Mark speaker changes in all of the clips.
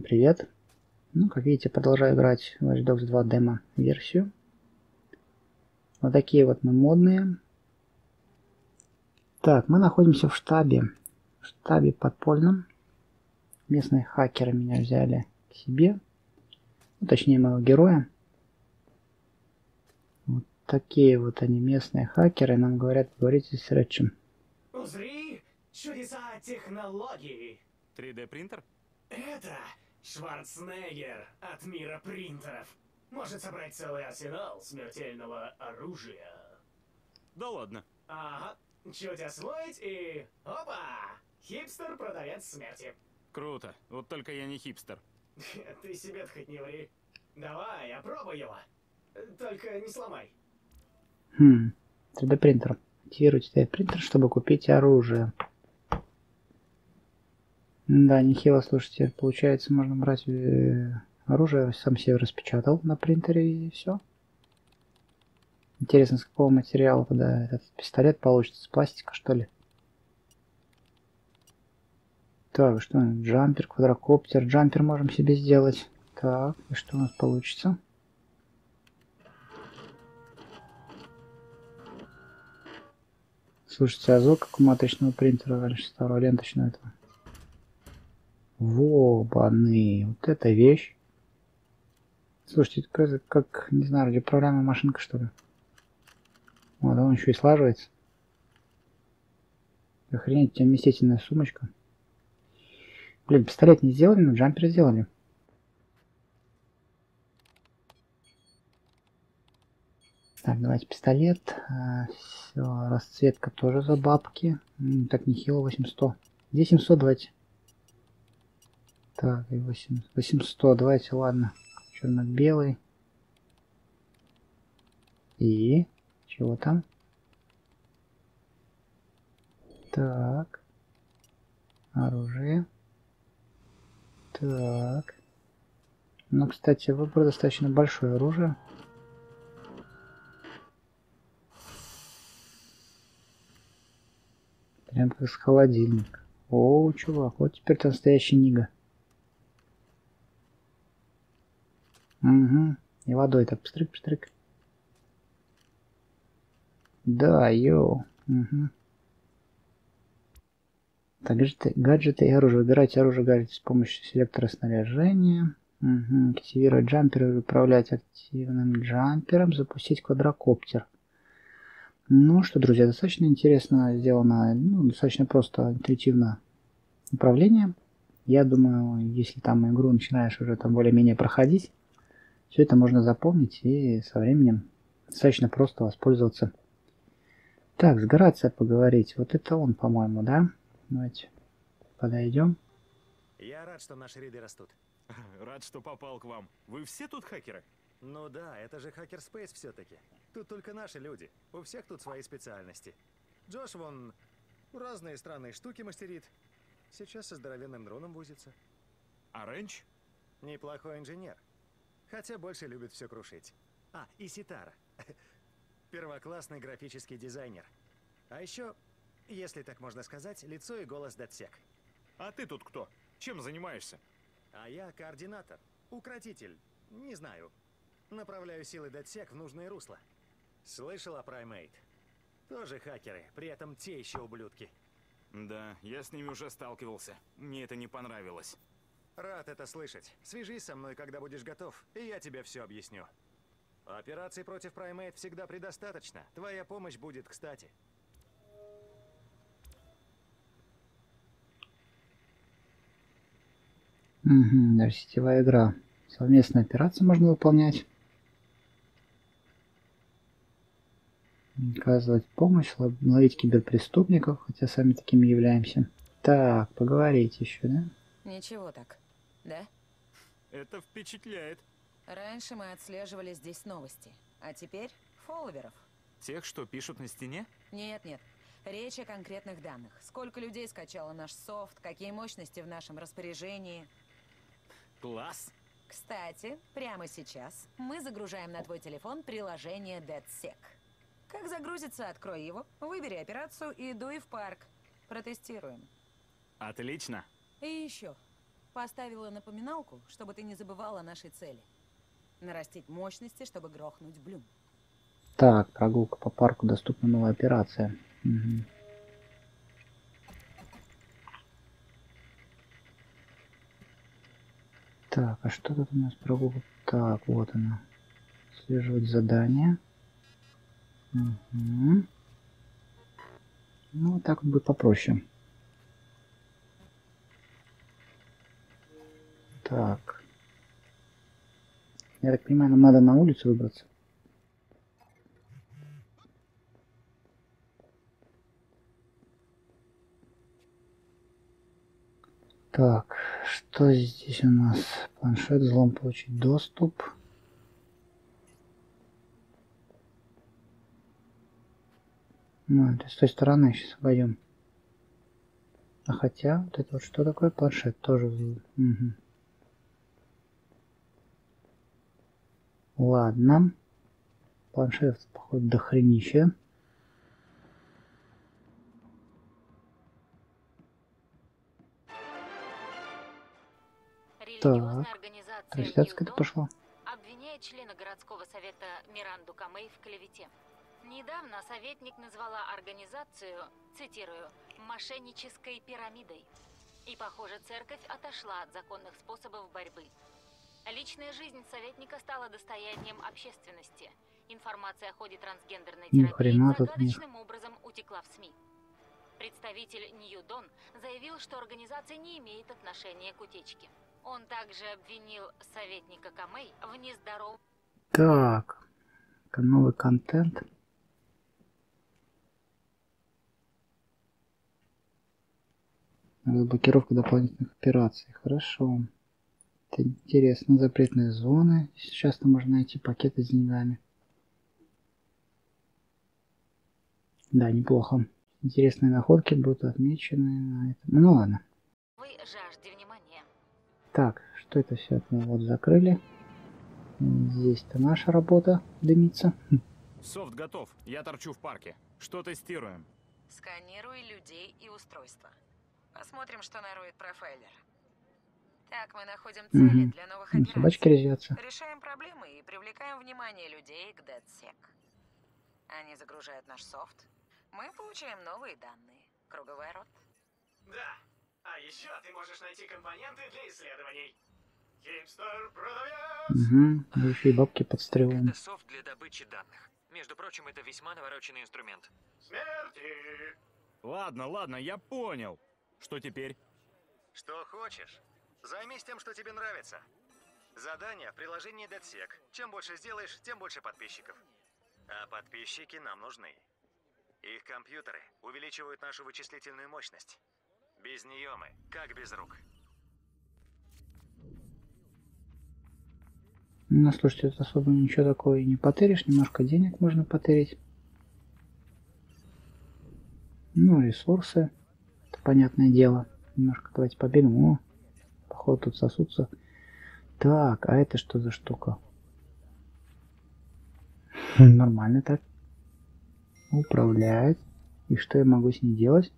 Speaker 1: Всем привет! Ну, как видите, продолжаю играть в Watch Dogs 2 демо-версию. Вот такие вот мы модные. Так, мы находимся в штабе. В штабе подпольном. Местные хакеры меня взяли к себе. Ну, точнее, моего героя. Вот такие вот они, местные хакеры. Нам говорят, говорите с Рэдчем.
Speaker 2: Узри чудеса технологий.
Speaker 3: 3D принтер?
Speaker 2: Это Шварценеггер от мира принтеров. Может собрать целый арсенал смертельного оружия.
Speaker 3: Да ладно.
Speaker 2: Ага, чуть освоить и... Опа! Хипстер-продавец смерти.
Speaker 3: Круто. Вот только я не хипстер.
Speaker 2: Ты себе хоть не ври. Давай, опробуй его. Только не сломай.
Speaker 1: Хм, 3D принтер. Активируйте 3D принтер, чтобы купить оружие. Да, нехило, слушайте. Получается, можно брать э, оружие, сам себе распечатал на принтере и все. Интересно, с какого материала тогда этот пистолет получится? С пластика, что ли? Так, что? Джампер, квадрокоптер. Джампер можем себе сделать. Так, и что у нас получится? Слушайте, а звук как принтера раньше старого ленточного этого. Вобаны, вот эта вещь. Слушайте, это как, не знаю, радиоуправляемая машинка, что ли. Вот, он еще и слаживается. Охренеть, у тебя вместительная сумочка. Блин, пистолет не сделали, но джампер сделали. Так, давайте пистолет. А, все, расцветка тоже за бабки. Так, нехило, 800. Где 700, давайте. Так, и 8, 800, давайте, ладно. Черно-белый. И чего там? Так. Оружие. Так. Ну, кстати, выбор достаточно большое оружие. Прям как с холодильника. О, чувак, вот теперь ты настоящий нига. Угу. И водой так пштрык-пштрык. Да, йоу. Угу. Гаджеты, гаджеты и оружие. Выбирайте оружие гаджет с помощью селектора снаряжения. Угу. Активировать джампер управлять активным джампером. Запустить квадрокоптер. Ну что, друзья, достаточно интересно сделано, ну, достаточно просто, интуитивно управление. Я думаю, если там игру начинаешь уже там более-менее проходить, все это можно запомнить и со временем достаточно просто воспользоваться. Так, с Горацией поговорить. Вот это он, по-моему, да? Давайте подойдем.
Speaker 4: Я рад, что наши ряды растут.
Speaker 3: Рад, что попал к вам. Вы все тут хакеры?
Speaker 4: Ну да, это же Хакер Спейс все-таки. Тут только наши люди. У всех тут свои специальности. Джош вон разные странные штуки мастерит. Сейчас со здоровенным дроном возится.
Speaker 3: А Ренч?
Speaker 4: Неплохой инженер. Хотя больше любит все крушить. А, и Ситара. Первоклассный графический дизайнер. А еще, если так можно сказать, лицо и голос Датсек.
Speaker 3: А ты тут кто? Чем занимаешься?
Speaker 4: А я координатор, укротитель, не знаю. Направляю силы Датсек в нужное русло. Слышал о Primate? Тоже хакеры, при этом те еще ублюдки.
Speaker 3: Да, я с ними уже сталкивался. Мне это не понравилось.
Speaker 4: Рад это слышать. Свяжись со мной, когда будешь готов, и я тебе все объясню. Операций против Primate всегда предостаточно. Твоя помощь будет кстати.
Speaker 1: Угу, даже сетевая игра. Совместные операции можно выполнять. Оказывать помощь, ловить киберпреступников, хотя сами такими являемся. Так, поговорить еще, да?
Speaker 5: Ничего так, да?
Speaker 3: Это впечатляет.
Speaker 5: Раньше мы отслеживали здесь новости, а теперь фолловеров.
Speaker 3: Тех, что пишут на стене?
Speaker 5: Нет, нет. Речь о конкретных данных. Сколько людей скачало наш софт, какие мощности в нашем распоряжении.
Speaker 3: Класс!
Speaker 5: Кстати, прямо сейчас мы загружаем на твой телефон приложение DeadSec. Как загрузится, открой его, выбери операцию и дуй в парк. Протестируем.
Speaker 3: Отлично.
Speaker 5: И еще. Поставила напоминалку, чтобы ты не забывал о нашей цели. Нарастить мощности, чтобы грохнуть Блюм.
Speaker 1: Так, прогулка по парку, доступна новая операция. Мгм. Так, а что тут у нас прогулка? Так, вот она. Слеживать задание. Мгм. Ну, так вот будет попроще. Так. Я так понимаю, нам надо на улицу выбраться. Так, что здесь у нас? Планшет, взлом, получить доступ. Ну, это с той стороны сейчас обойдем. А хотя, вот это вот что такое планшет? Тоже взлом. Мгм. Ладно. Планшет, походу, до хренища.
Speaker 6: Религиозная
Speaker 1: Так. Трансляция
Speaker 6: «Ньюдон»
Speaker 1: пошла.
Speaker 6: обвиняет члена городского совета Миранду Камей в клевете. Недавно советник назвала организацию, цитирую, «мошеннической пирамидой». И, похоже, церковь отошла от законных способов борьбы. Личная жизнь советника стала достоянием общественности. Информация о ходе трансгендерной терапии загадочным образом утекла в СМИ. Представитель Ньюдон заявил, что организация не имеет отношения к утечке. Он также обвинил советника Камей в нездоровом
Speaker 1: Так, новый контент. Разблокировка дополнительных операций. Хорошо. Это интересно. Запретные зоны. Сейчас там можно найти пакеты с деньгами. Да, неплохо. Интересные находки будут отмечены на этом. Ну ладно.
Speaker 6: жажде внимания.
Speaker 1: Так, что это все от мы вот закрыли. Здесь-то наша работа дымится.
Speaker 3: Софт готов. Я торчу в парке. Что тестируем?
Speaker 5: Сканируй людей и устройства. Посмотрим, что нароет профайлер. Так мы находим цели
Speaker 1: Мгм.
Speaker 5: для новых операций.
Speaker 1: Собачки резвятся.
Speaker 5: Решаем проблемы и привлекаем внимание людей к DeadSec. Они загружают наш софт. Мы получаем новые данные. Круговой рот.
Speaker 2: Да. А еще ты можешь найти компоненты для исследований. Хипстер продавец!
Speaker 1: Угу. Еще и бабки подстрелом.
Speaker 7: Это софт для добычи данных. Между прочим, это весьма навороченный инструмент.
Speaker 2: Смерти!
Speaker 3: Ладно, ладно, я понял. Что теперь?
Speaker 4: Что хочешь. Займись тем, что тебе нравится. Задание в приложении DeadSec. Чем больше сделаешь, тем больше подписчиков. А подписчики нам нужны. Их компьютеры увеличивают нашу вычислительную мощность. Без нее мы, как без рук.
Speaker 1: Ну, слушайте, тут особо ничего такого и не потеришь. Немножко денег можно потерять. Ну, ресурсы. Это понятное дело. Немножко давайте побегаем. О, походу тут сосутся. Так, а это что за штука? Нормально так. Управляет. И что я могу с ней делать?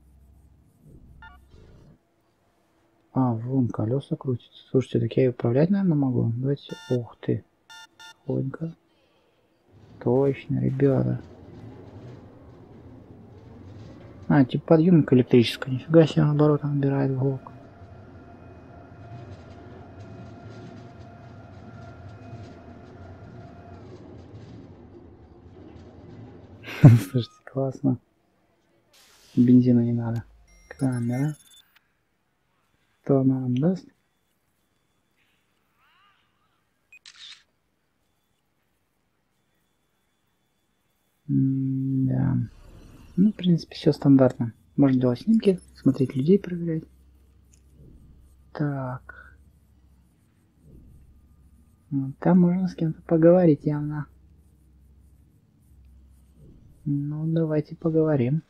Speaker 1: А, вон колеса крутятся. Слушайте, так я и управлять, наверное, могу. Давайте. Ух ты. Тихонько. Точно, ребята. А, типа подъемник электрический. Нифига себе, он наоборот набирает в блок. Слушайте, классно. Бензина не надо. Камера. Что она нам даст? Да. Ну, в принципе, все стандартно. Можно делать снимки, смотреть людей, проверять. Так. Там можно с кем-то поговорить явно. Ну, давайте поговорим.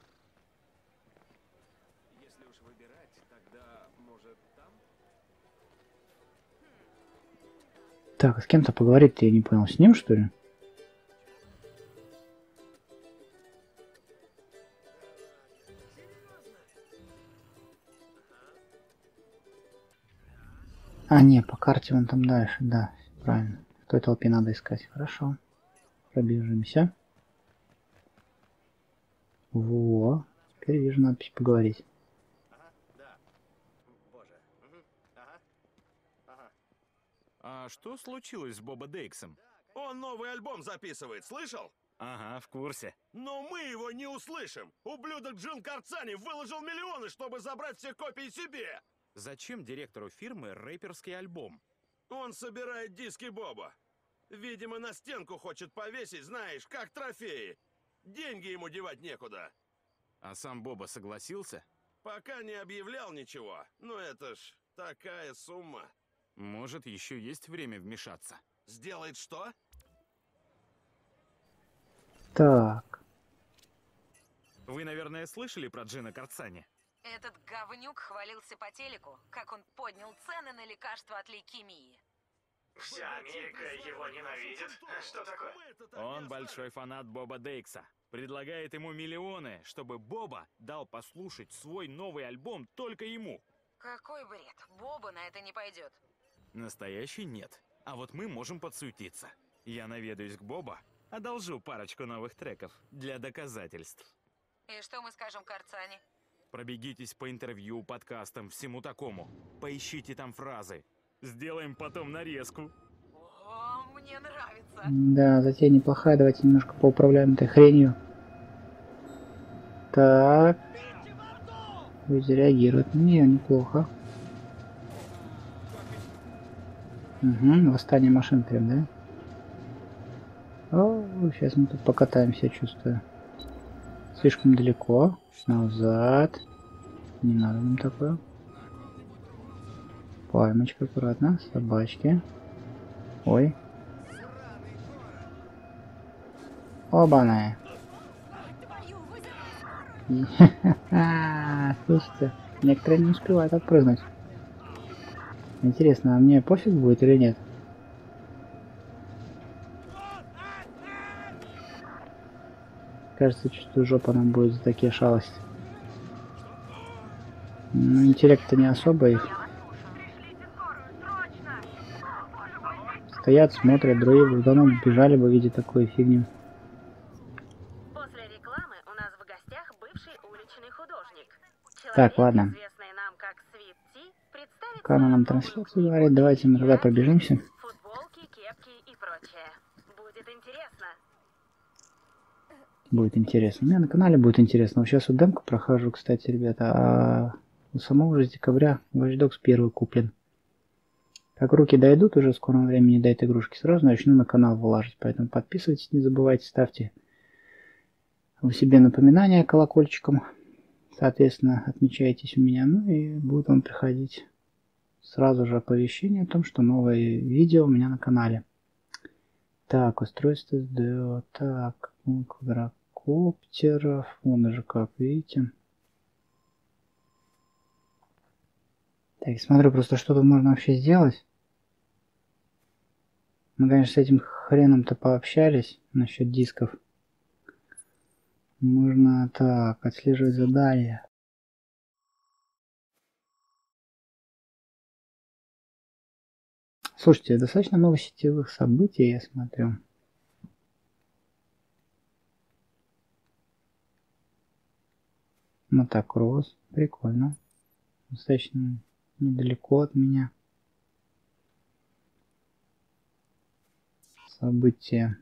Speaker 3: Если уж выбирать, тогда, может, там?
Speaker 1: Так, а с кем-то поговорить-то я не понял. С ним, что ли? А, не, по карте вон там дальше, да, правильно. В той толпе надо искать. Хорошо. Пробежимся. Во, теперь вижу надпись поговорить.
Speaker 4: Ага, да. Боже. Мгм. Ага. Ага.
Speaker 3: А что случилось с Боба Дейксом?
Speaker 8: Он новый альбом записывает, слышал?
Speaker 3: Ага, в курсе.
Speaker 8: Но мы его не услышим. Ублюдок Джин Карцани выложил миллионы, чтобы забрать все копии себе.
Speaker 3: Зачем директору фирмы рэперский альбом?
Speaker 8: Он собирает диски Боба. Видимо, на стенку хочет повесить, знаешь, как трофеи. Деньги ему девать некуда.
Speaker 3: А сам Боба согласился?
Speaker 8: Пока не объявлял ничего. Но это ж такая сумма.
Speaker 3: Может, еще есть время вмешаться.
Speaker 8: Сделает что?
Speaker 1: Так,
Speaker 3: Вы, наверное, слышали про Джина Карцани?
Speaker 5: Этот говнюк хвалился по телеку, как он поднял цены на лекарства от лейкемии.
Speaker 2: Вся Америка его ненавидит. А Что такое?
Speaker 3: Он большой фанат Боба Дейкса. Предлагает ему миллионы, чтобы Боба дал послушать свой новый альбом только ему.
Speaker 5: Какой бред. Боба на это не пойдет.
Speaker 3: Настоящий нет. А вот мы можем подсуетиться. Я наведаюсь к Боба, одолжу парочку новых треков для доказательств.
Speaker 5: И что мы скажем Карцани?
Speaker 3: Пробегитесь по интервью, подкастам, всему такому. Поищите там фразы. Сделаем потом нарезку.
Speaker 5: О, мне нравится.
Speaker 1: да, затея неплохая. Давайте немножко поуправляем этой хренью. Так. Люди реагируют на нее неплохо. Угу, восстание машин прям, да? О, сейчас мы тут покатаемся, чувствую. Слишком далеко. Назад. Не надо нам такое. Пальмочка, аккуратно. Собачки. Ой. Оба-на. Слушайте, некоторые не успевают отпрыгнуть. Интересно, а мне пофиг будет или нет? Кажется, чувствую, жопа нам будет за такие шалости. Ну, интеллект-то не особо их. Стоят, смотрят, другие бы давно бежали бы, видя такую фигню.
Speaker 9: После рекламы у нас в гостях бывший уличный художник.
Speaker 1: Так,
Speaker 9: Человек,
Speaker 1: ладно.
Speaker 9: известный нам
Speaker 1: трансляцию говорит, давайте мы туда пробежимся.
Speaker 9: Футболки, кепки и прочее. Будет интересно.
Speaker 1: Будет интересно. У меня на канале будет интересно. Вот сейчас вот демку прохожу, кстати, ребята. А у самого же с декабря Watch Dogs первый куплен. Как руки дойдут уже в скором времени до этой игрушки, сразу начну на канал вылаживать. Поэтому подписывайтесь, не забывайте, ставьте у себе напоминания колокольчиком. Соответственно, отмечайтесь у меня. Ну и будет вам приходить сразу же оповещение о том, что новое видео у меня на канале. Так, устройство SDO. Так, квадрокоптеров. Вон уже как, видите. Так, смотрю просто, что тут можно вообще сделать. Мы, конечно, с этим хреном-то пообщались насчет дисков. Можно так, отслеживать задания. Слушайте, достаточно много сетевых событий, я смотрю. Мотокросс, прикольно. Достаточно недалеко от меня. События.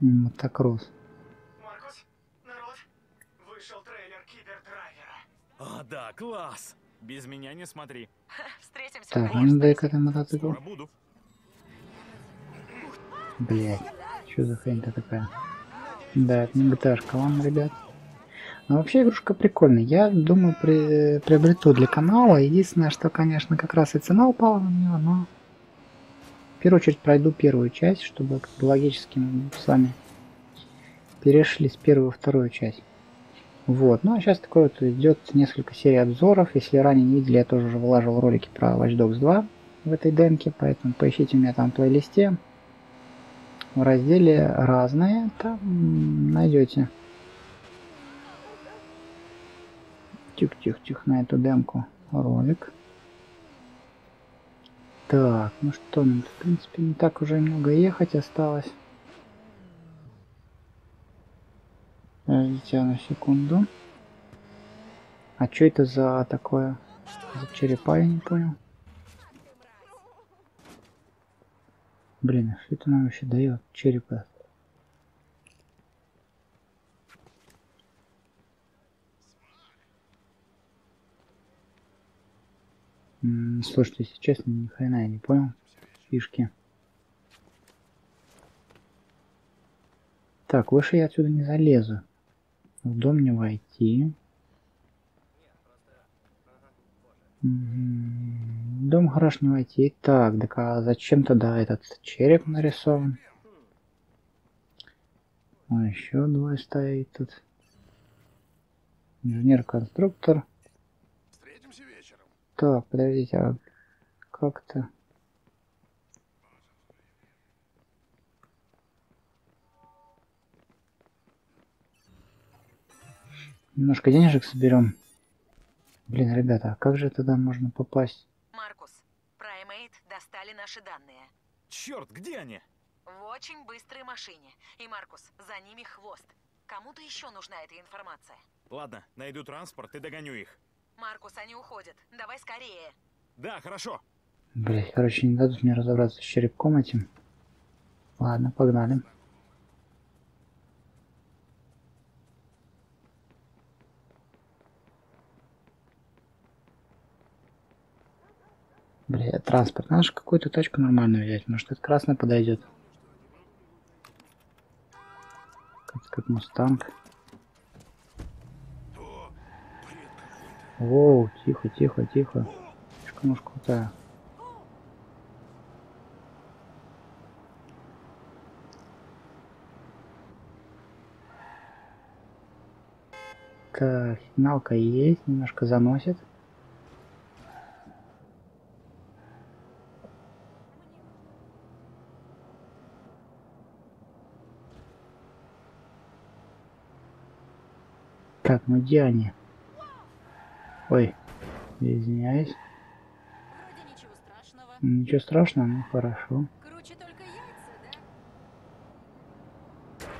Speaker 1: Мотокросс.
Speaker 2: Маркус, народ, вышел трейлер Кибердрайвера.
Speaker 3: А, да, класс! Без меня не смотри.
Speaker 5: Встретимся
Speaker 1: Так, ну дай-ка ты мотоцикл. Блять, что за хрень-то такая? Да, это не gta ладно, ребят. Но вообще игрушка прикольная. Я думаю, при- приобрету для канала. Единственное, что, конечно, как раз и цена упала на нее, но... В первую очередь пройду первую часть, чтобы логически мы с перешли с первой во вторую часть. Вот, ну а сейчас такое вот идет несколько серий обзоров. Если ранее не видели, я тоже уже выложил ролики про Watch Dogs 2 в этой демке, поэтому поищите меня там в плейлисте. В разделе разные, там найдете. Тихо-тихо-тихо на эту демку ролик. Так, ну что, нам, в принципе, не так уже много ехать осталось. Подождите на секунду. А что это за такое? За черепа, я не понял. Блин, а что это нам вообще дает? Черепа. М, Слушайте, если честно, ни хрена я не понял. Фишки. Так, выше я отсюда не залезу. В дом не войти. Дом гараж не войти. Так, так а зачем тогда этот череп нарисован? А еще двое стоит тут. Инженер-конструктор.
Speaker 8: Встретимся вечером.
Speaker 1: Так, подождите, а как-то... Немножко денежек соберем. Блин, ребята, а как же туда можно попасть?
Speaker 5: Маркус, Праймейт достали наши данные.
Speaker 3: Черт, где они?
Speaker 5: В очень быстрой машине. И, Маркус, за ними хвост. Кому-то еще нужна эта информация.
Speaker 3: Ладно, найду транспорт и догоню их.
Speaker 5: Маркус, они уходят. Давай скорее.
Speaker 3: Да, хорошо.
Speaker 1: Блять, короче, не дадут мне разобраться с черепком этим. Ладно, погнали. Бля, транспорт. Надо же какую-то тачку нормальную взять. Может, это красный подойдет. Как, как мустанг. Воу, тихо, тихо, тихо. Слишком уж крутая. Так, сигналка есть, немножко заносит. Ну где они? Ой, извиняюсь.
Speaker 6: Ничего страшного.
Speaker 1: Ничего страшного, ну хорошо.
Speaker 6: Круче только яйца,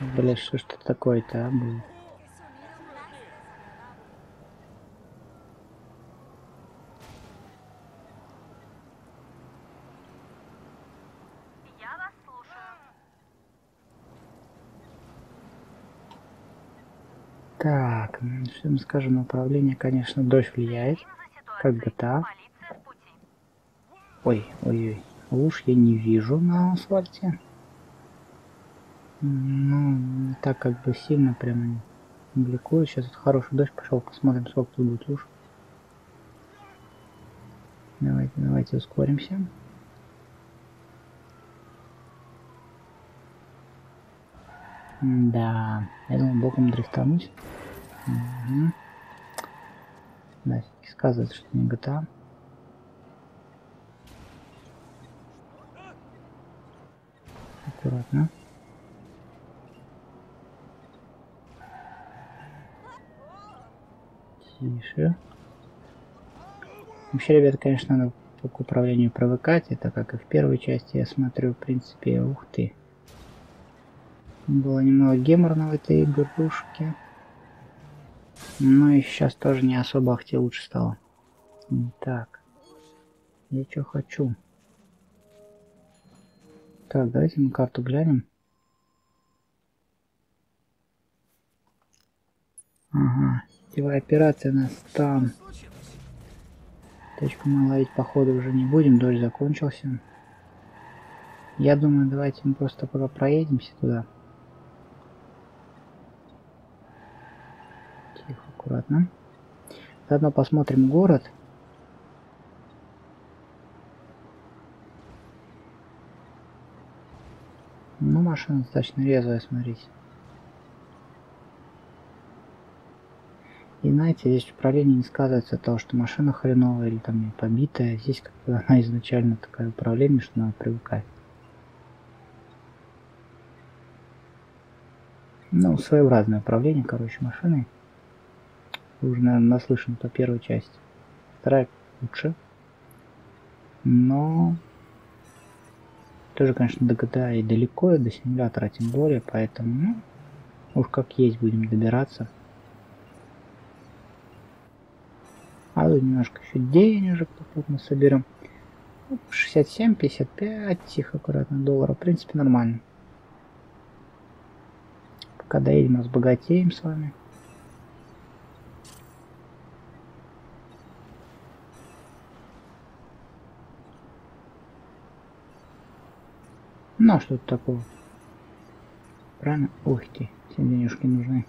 Speaker 6: да?
Speaker 1: Бля, что ж такое-то, а, блин?
Speaker 9: Я вас слушаю.
Speaker 1: Мы скажем, управление, конечно, дождь влияет. Как GTA. Ой, ой, ой. Луж я не вижу на асфальте. Ну, так как бы сильно прям бликует. Сейчас вот хороший дождь пошел, посмотрим, сколько тут будет луж. Давайте, давайте ускоримся. Да, я думал боком дрифтануть. Угу. Да, сказывается, что не GTA. Аккуратно. Тише. Вообще, ребята, конечно, надо к управлению привыкать. Это как и в первой части, я смотрю, в принципе, ух ты. Было немного геморно в этой игрушке. Но и сейчас тоже не особо ахте лучше стало. Так. Я что хочу? Так, давайте на карту глянем. Ага, сетевая операция нас там. Точку мы ловить походу уже не будем, дождь закончился. Я думаю, давайте мы просто проедемся туда. Тихо, аккуратно. Заодно посмотрим город. Ну, машина достаточно резвая, смотрите. И знаете, здесь управление не сказывается от того, что машина хреновая или там побитая. Здесь как бы она изначально такое управление, что надо привыкать. Ну, своеобразное управление, короче, машиной. Уже, наверное, наслышаны по первой части. Вторая лучше. Но тоже, конечно, до GTA и далеко, и до симулятора тем более, поэтому, ну, уж как есть будем добираться. А тут немножко еще денежек попутно соберем. 67, 55, тихо, аккуратно, долларов. В принципе, нормально. Пока доедем, разбогатеем с вами. Ну, а что тут такого? Правильно? Ух ты, все денежки нужны.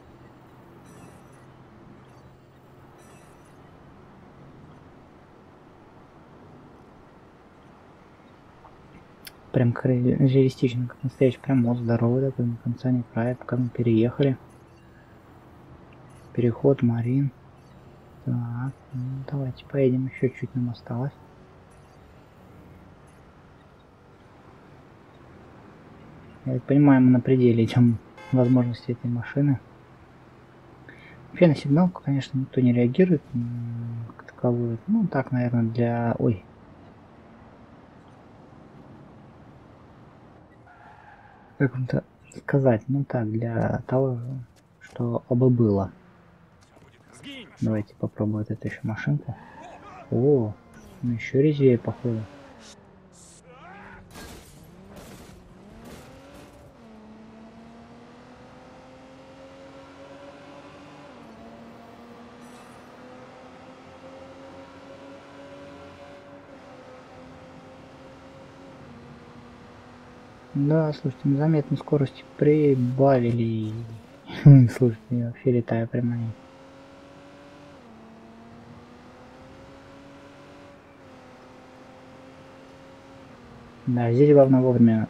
Speaker 1: Прям реалистично, как настоящий. Прям мост здоровый такой, на конца не края, пока мы переехали. Переход Марин. Так, ну, давайте поедем, еще чуть нам осталось. Так понимаю, мы на пределе идем возможности этой машины. Вообще на конечно, никто не реагирует как таковую. Ну, так, наверное, для... Ой. Как вам-то сказать? Ну так, для того, что оба было. Давайте попробуем вот эту еще машинку. О, еще резвее, походу. Да, слушайте, мы заметно скорость прибавили. Слушайте, я вообще летаю прямо. Да, здесь главное вовремя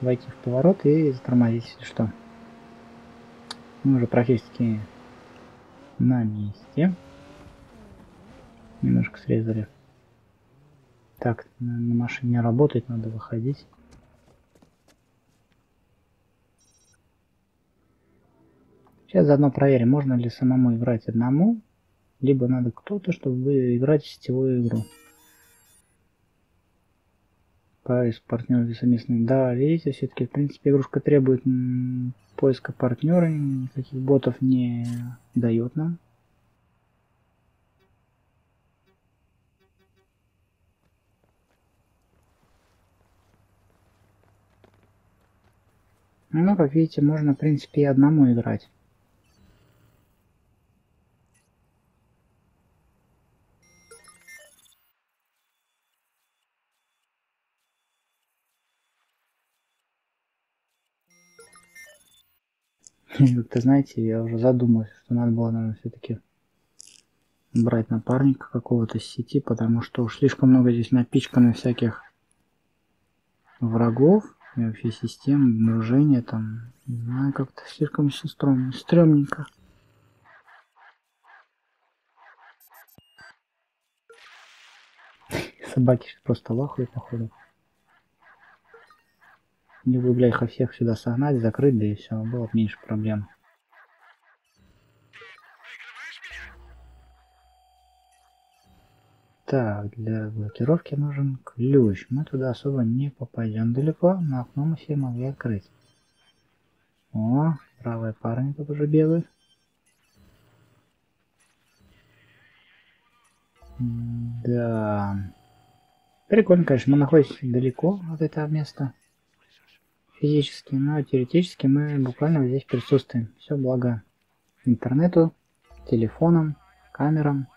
Speaker 1: войти в поворот и затормозить, если что. Мы уже практически на месте. Немножко срезали. Так, на машине работает, надо выходить. Сейчас заодно проверим, можно ли самому играть одному, либо надо кто-то, чтобы играть в сетевую игру. Поиск партнера совместный. Да, видите, все-таки, в принципе, игрушка требует поиска партнера, никаких ботов не дает нам. Ну, как видите, можно, в принципе, и одному играть. Как-то, знаете, я уже задумался, что надо было, наверное, все-таки брать напарника какого-то с сети, потому что уж слишком много здесь напичкано всяких врагов и вообще систем, обнаружения там. Не знаю, как-то слишком стрёмно, стрёмненько. Собаки просто лохают, походу. Не бы, бля, их всех сюда согнать, закрыть, да и все, было бы меньше проблем. Так, для блокировки нужен ключ. Мы туда особо не попадем далеко, но окно мы все могли открыть. О, правые парни тут уже бегают. Да. Прикольно, конечно, мы находимся далеко от этого места физически, но теоретически мы буквально здесь присутствуем. Все благо интернету, телефонам, камерам.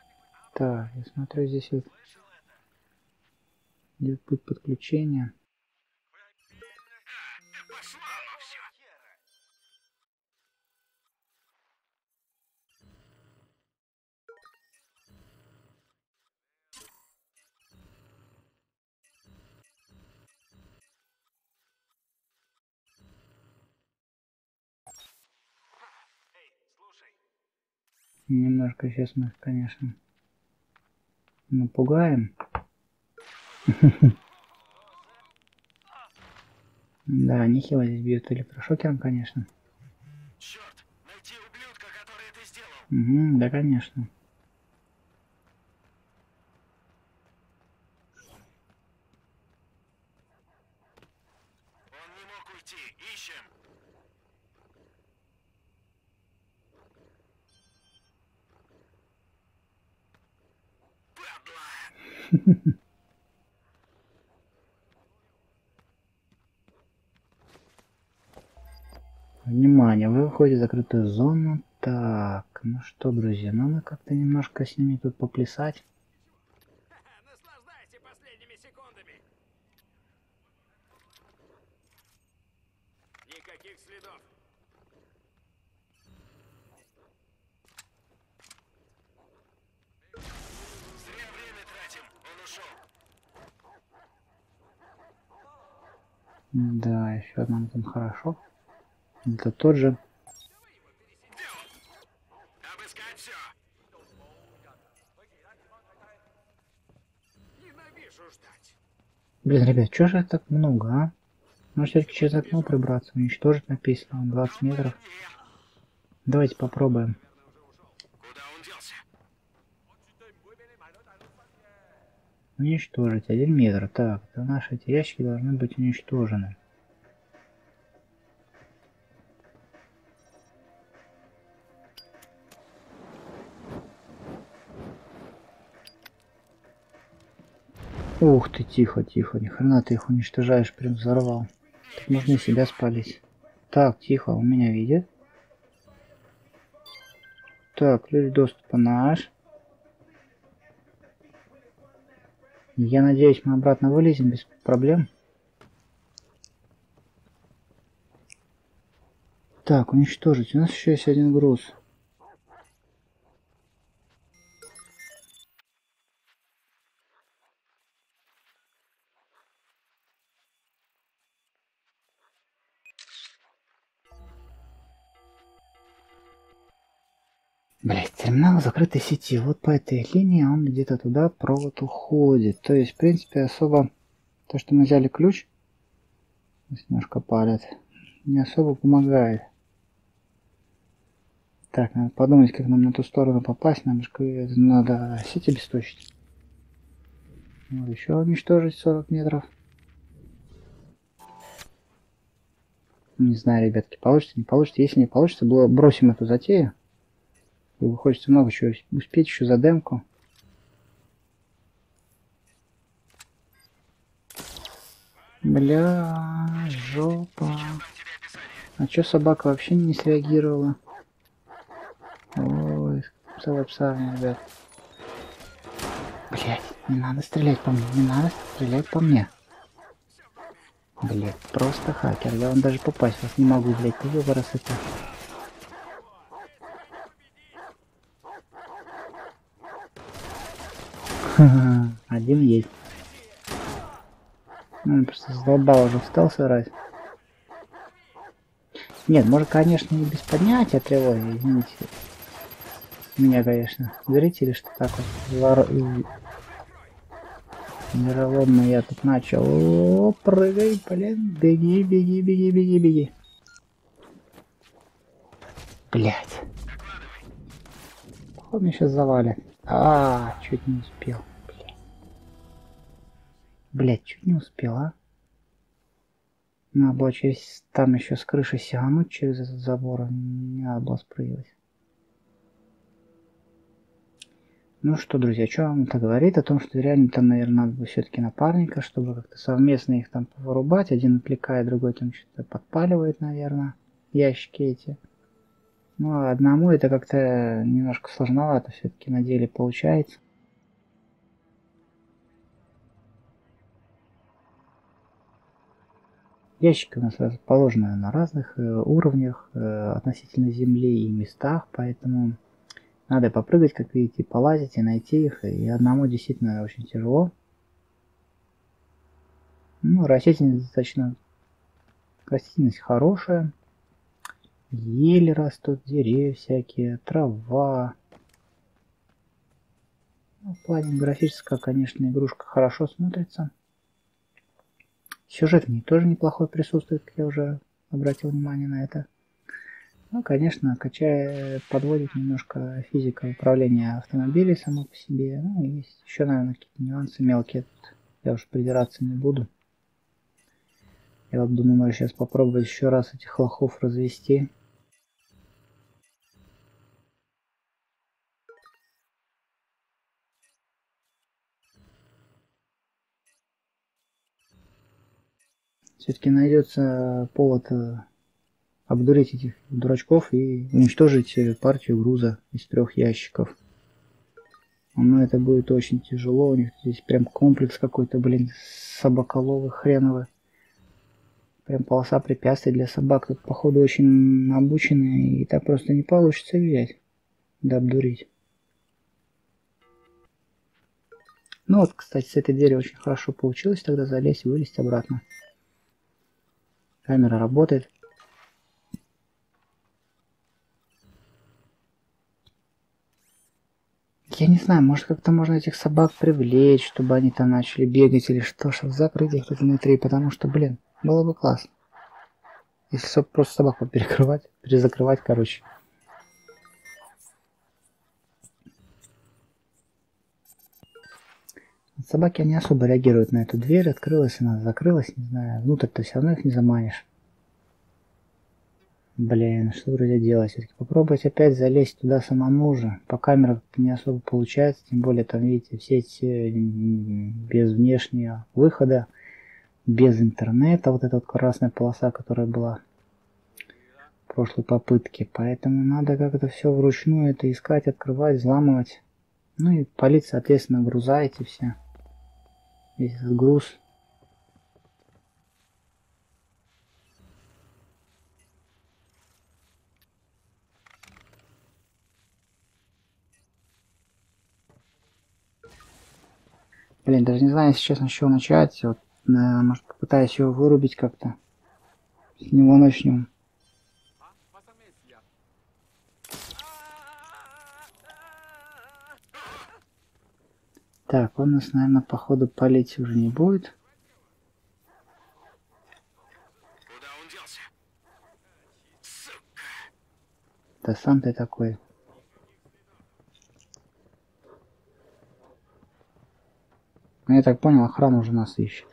Speaker 1: Так, я смотрю здесь вот идет путь подключения. Немножко сейчас мы конечно, напугаем. Да, нехило здесь бьет или
Speaker 7: прошокером, конечно.
Speaker 1: Черт, найти ублюдка,
Speaker 7: который это сделал. Угу, да, конечно.
Speaker 1: Внимание, вы выходите в закрытую зону. Так, ну что, друзья, надо как-то немножко с ними тут поплясать.
Speaker 2: Наслаждайся последними секундами. Никаких следов.
Speaker 7: Зря время тратим. Он ушел.
Speaker 1: Да, еще нам там хорошо. Это тот же. Блин, ребят, что же так много, а? Может, все-таки через окно прибраться, уничтожить написано, вон 20 метров. Давайте попробуем.
Speaker 7: Куда он делся?
Speaker 1: Уничтожить один метр. Так, то наши эти ящики должны быть уничтожены. Ух ты, тихо, тихо, ни хрена ты их уничтожаешь, прям взорвал. Так можно себя спалить. Так, тихо, он меня видит. Так, ключ доступа наш. Я надеюсь, мы обратно вылезем без проблем. Так, уничтожить. У нас еще есть один груз. Закрытой сети. Вот по этой линии он где-то туда провод уходит. То есть, в принципе, особо то, что мы взяли ключ, немножко палят, не особо помогает. Так, надо подумать, как нам на ту сторону попасть. Нам же надо сеть обесточить. Вот, еще уничтожить 40 метров. Не знаю, ребятки, получится, не получится. Если не получится, бросим эту затею. Хочется много чего успеть еще за демку. Бля, жопа. А чё собака вообще не среагировала? Ой, целая псарня, ребят. Блять, не надо стрелять по мне, не надо стрелять по мне. Блять, просто хакер. Я вам даже попасть вас не могу, блять, ты выборос это. Один есть. Ну, просто задолбал уже встал сырать. Нет, может, конечно, и без поднятия тревоги, извините. Меня, конечно, зрители, что так вот вор... Вероломно я тут начал. О, прыгай, блин, беги, беги, беги, беги, беги. Блять. Он меня сейчас завалит. А, чуть не успел. Блять, чуть не успел, а? Надо было через там еще с крыши сигануть через этот забор, а не надо было спрыгивать. Ну что, друзья, что вам это говорит? О том, что реально там, наверное, надо было все-таки напарника, чтобы как-то совместно их там вырубать. Один отвлекает, другой там что-то подпаливает, наверное, ящики эти. Ну, а одному это как-то немножко сложновато все-таки на деле получается. Ящики у нас расположены на разных э, уровнях э, относительно земли и местах, поэтому надо попрыгать, как видите, полазить и найти их. И одному действительно очень тяжело. Ну, растительность достаточно... Растительность хорошая. Ели растут, деревья всякие, трава. Ну, в плане графического, конечно, игрушка хорошо смотрится. Сюжет в ней тоже неплохой присутствует, я уже обратил внимание на это. Ну, конечно, качая, подводит немножко физика управления автомобилей само по себе. Ну, есть еще, наверное, какие-то нюансы мелкие. Тут я уж придираться не буду. Я вот думаю, сейчас попробовать еще раз этих лохов развести. Все-таки найдется повод э, обдурить этих дурачков и уничтожить партию груза из трех ящиков. Но это будет очень тяжело, у них здесь прям комплекс какой-то, блин, собаколовый, хреновый. Прям полоса препятствий для собак. Тут, походу, очень обученные, и так просто не получится взять. Да обдурить. Ну вот, кстати, с этой двери очень хорошо получилось тогда залезть и вылезть обратно. Камера работает. Я не знаю, может как-то можно этих собак привлечь, чтобы они там начали бегать или что, чтобы закрыть их тут внутри, потому что, блин, было бы классно. Если просто собаку перекрывать, перезакрывать, короче. Собаки, они особо реагируют на эту дверь, открылась она, закрылась, не знаю, внутрь-то все равно их не заманишь. Блин, что вроде делать? Все-таки попробовать опять залезть туда самому же. По камерам не особо получается, тем более там, видите, все эти без внешнего выхода, без интернета, вот эта вот красная полоса, которая была в прошлой попытке. Поэтому надо как-то все вручную это искать, открывать, взламывать. Ну и полить, соответственно, груза эти все. Весь этот груз. Блин, даже не знаю, если честно, с чего начать. Вот, э, может, попытаюсь его вырубить как-то. С него начнем. Так, он нас, наверное, походу палить уже не будет.
Speaker 8: Куда он делся? Сука!
Speaker 1: Да сам ты такой. Ну, я так понял, охрана уже нас ищет.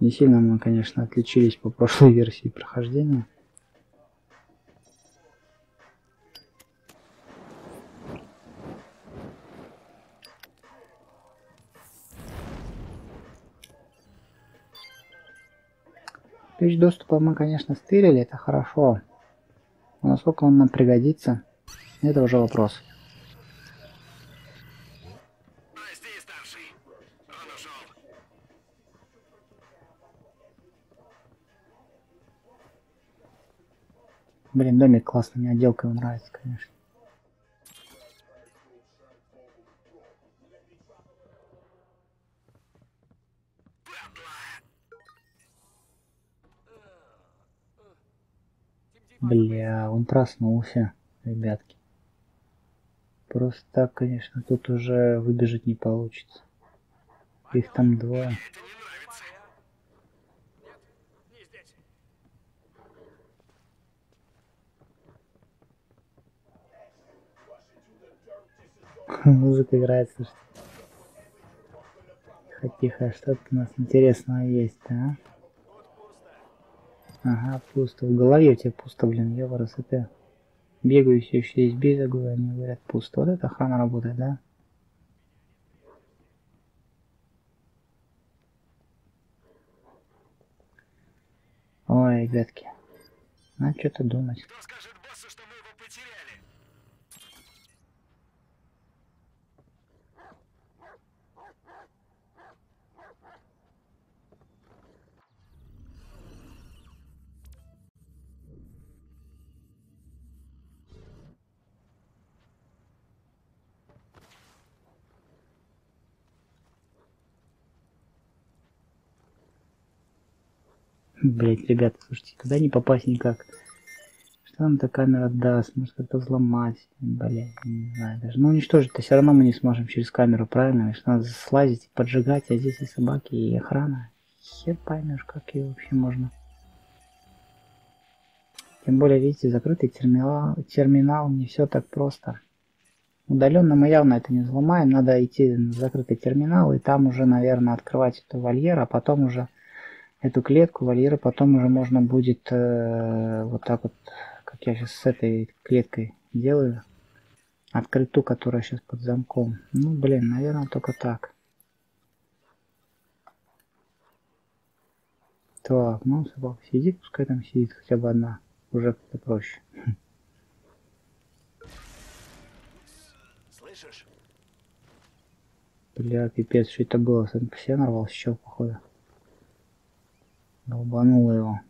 Speaker 1: Не сильно мы, конечно, отличились по прошлой версии прохождения. Ключ доступа мы, конечно, стырили, это хорошо. Но насколько он нам пригодится, это уже вопрос. Блин, домик классный, мне отделка его нравится, конечно. Бля, он проснулся, ребятки. Просто так, конечно, тут уже выбежать не получится. Их там двое. Музыка играет, слушайте. Тихо, тихо, что тут у нас интересного есть, а? Ага, пусто. В голове у тебя пусто, блин, Еврос, это... Бегаю все еще есть бегаю, они говорят пусто. Вот это охрана работает, да? Ой, ребятки. Надо что-то думать. Блять, ребята, слушайте, туда не попасть никак. Что нам эта камера даст? Может как-то взломать? Блять, не знаю даже. Ну уничтожить-то все равно мы не сможем через камеру, правильно? Что надо слазить, поджигать, а здесь и собаки, и охрана. Хер поймешь, как ее вообще можно. Тем более, видите, закрытый терминал, терминал, не все так просто. Удаленно мы явно это не взломаем, надо идти на закрытый терминал и там уже, наверное, открывать эту вольер, а потом уже эту клетку вольера, потом уже можно будет э, вот так вот, как я сейчас с этой клеткой делаю, открыть ту, которая сейчас под замком. Ну, блин, наверное, только так. Так, ну, собака сидит, пускай там сидит хотя бы одна. Уже как-то проще.
Speaker 2: Слышишь?
Speaker 1: Бля, пипец, что это было? Сам по себе нарвался, чел, походу. Долбануло его.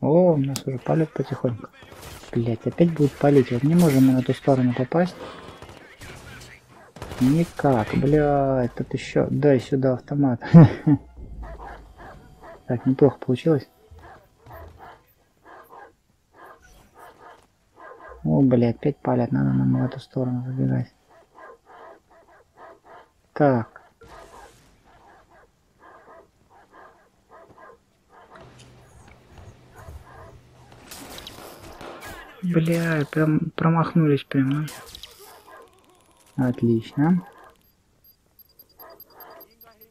Speaker 1: О, у нас уже палит потихоньку. Блять, опять будет палить. Вот не можем мы на ту сторону попасть. Никак, блядь, тут еще... Дай сюда автомат. Так, неплохо получилось. О, блядь, опять палят, надо нам в эту сторону забегать. Так. Бля, прям промахнулись прямо. Отлично.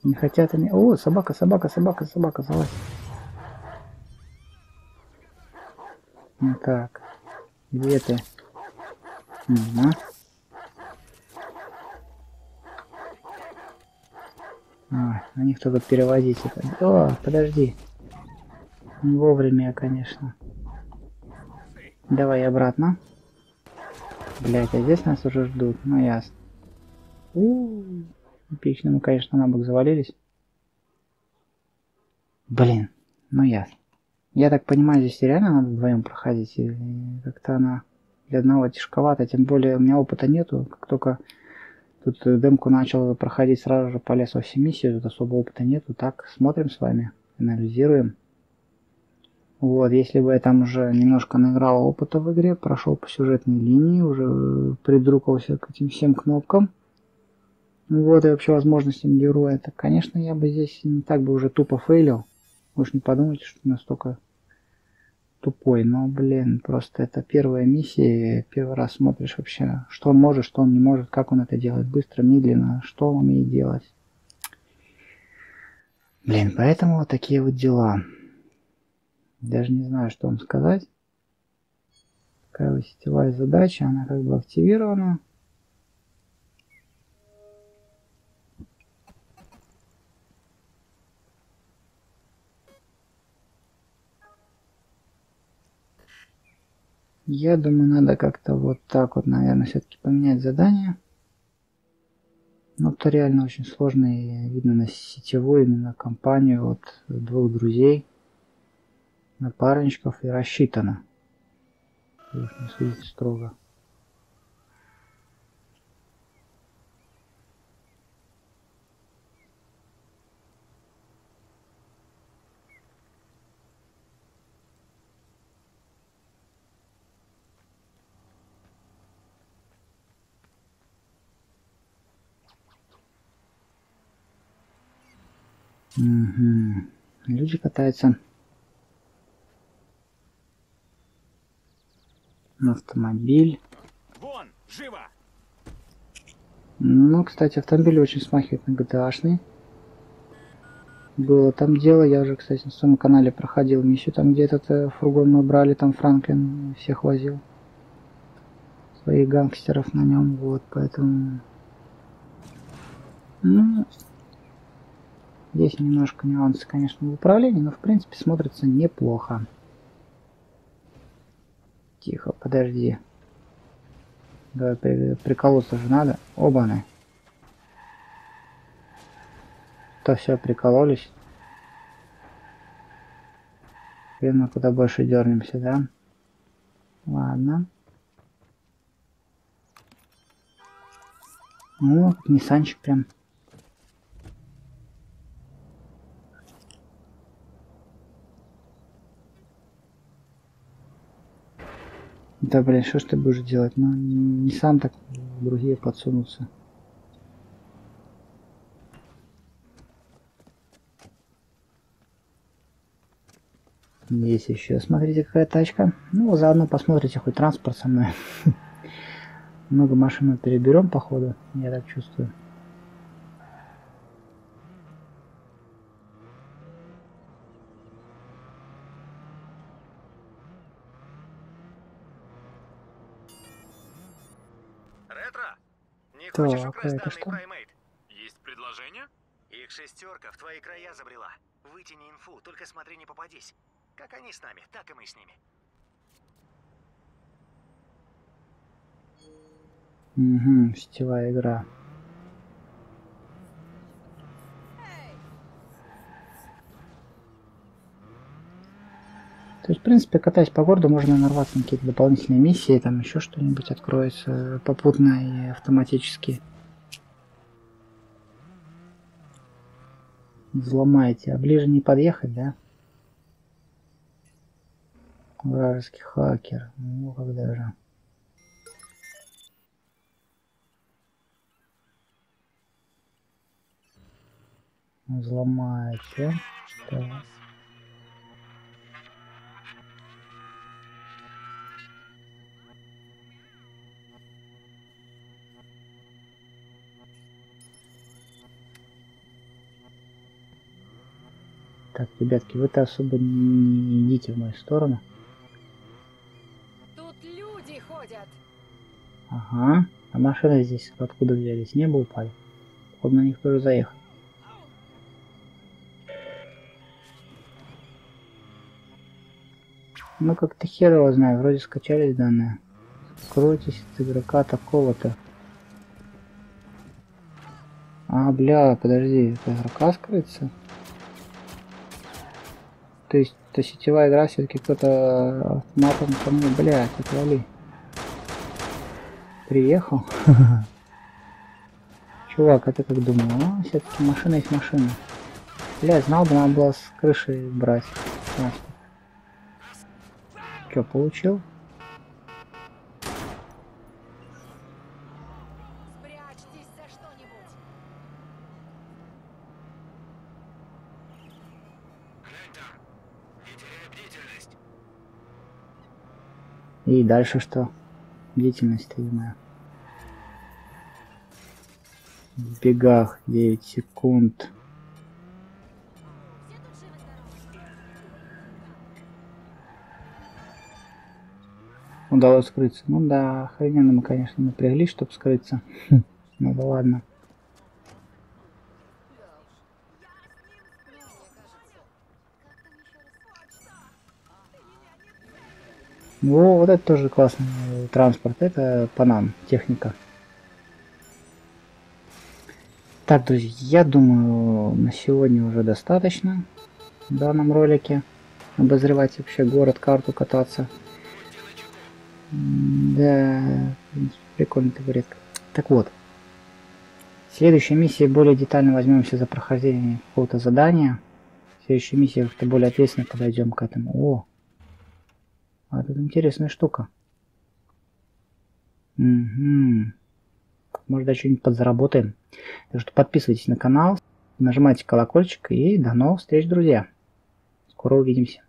Speaker 1: Не хотят они... О, собака, собака, собака, собака, залазь. Ну так. Где ты? Угу. А, на них только перевозить это. О, подожди. Не вовремя, конечно. Давай обратно. Блять, а здесь нас уже ждут. Ну ясно. У -у -у. Эпично, мы, конечно, на бок завалились. Блин, ну ясно. Я так понимаю, здесь реально надо вдвоем проходить. Как-то она для одного тяжковато. Тем более у меня опыта нету. Как только тут демку начал проходить, сразу же полез во все миссии. Тут особо опыта нету. Так, смотрим с вами, анализируем. Вот, если бы я там уже немножко наиграл опыта в игре, прошел по сюжетной линии, уже придрукался к этим всем кнопкам, вот и вообще возможностям героя, так, конечно, я бы здесь не так бы уже тупо фейлил. Вы уж не подумайте, что настолько тупой, но, блин, просто это первая миссия, первый раз смотришь вообще, что он может, что он не может, как он это делает, быстро, медленно, что он умеет делать. Блин, поэтому вот такие вот дела. Даже не знаю, что вам сказать. Такая сетевая задача, она как бы активирована. Я думаю, надо как-то вот так вот, наверное, все-таки поменять задание. Но это реально очень сложно и видно на сетевую именно компанию от двух друзей напарничков и рассчитано. Уж не строго. Угу. Люди катаются автомобиль.
Speaker 3: Вон, живо!
Speaker 1: Ну, кстати, автомобиль очень смахивает на GTA-шный. Было там дело, я уже, кстати, на своем канале проходил миссию, там где этот э, фургон мы брали, там Франклин всех возил. Своих гангстеров на нем, вот, поэтому... Ну, здесь немножко нюансы, конечно, в управлении, но в принципе смотрится неплохо. Тихо, подожди. Да, при, приколоться же надо. Оба-на. То все, прикололись. Теперь мы куда больше дернемся, да? Ладно. Ну, Ниссанчик прям. Да, блин, что ж ты будешь делать? Ну, не сам так, другие подсунутся. Есть еще, смотрите, какая тачка. Ну, заодно посмотрите хоть транспорт со мной. Много машин переберем, походу, я так чувствую.
Speaker 4: Не
Speaker 1: Так,
Speaker 4: хочешь украсть
Speaker 1: это
Speaker 4: данный
Speaker 1: что?
Speaker 4: Праймейт?
Speaker 7: Есть предложение?
Speaker 4: Их шестерка в твои края забрела. Вытяни инфу, только смотри, не попадись. Как они с нами, так и мы с ними.
Speaker 1: Угу, сетевая игра. То есть, в принципе, катаясь по городу, можно нарваться на какие-то дополнительные миссии, там еще что-нибудь откроется попутно и автоматически. Взломаете, а ближе не подъехать, да? Вражеский хакер, ну когда же. Взломаете. Так. Так, ребятки, вы-то особо не, идите в мою сторону.
Speaker 6: Тут люди ходят.
Speaker 1: Ага. А машины здесь откуда взялись? С неба упали. Вот на них тоже заехал. Ну как-то хер его знаю, вроде скачались данные. Скройтесь от игрока такого-то. А, бля, подожди, это игрока скрыться? То есть, это сетевая игра все-таки кто-то автоматом ко мне, блядь, отвали. Приехал. Чувак, а ты как думал? А, все-таки машина есть машина. Блядь, знал бы, надо было с крыши брать. Че, получил?
Speaker 6: Спрячьтесь за что-нибудь.
Speaker 7: Глянь там. Не теряй бдительность.
Speaker 1: И дальше что? Бдительность ты моя. В бегах 9 секунд. Удалось скрыться. Ну да, охрененно мы, конечно, напряглись, чтобы скрыться. Ну да ладно. Ну, вот это тоже классный э, транспорт. Это Панам, техника. Так, друзья, я думаю, на сегодня уже достаточно в данном ролике. Обозревать вообще город, карту кататься. Да, прикольно табуретка. Так вот, в следующей миссии более детально возьмемся за прохождение какого-то задания. В следующей миссии как-то более ответственно подойдем к этому. О, а тут интересная штука. Угу. Может, даже что-нибудь подзаработаем. Так что подписывайтесь на канал, нажимайте колокольчик и до новых встреч, друзья. Скоро увидимся.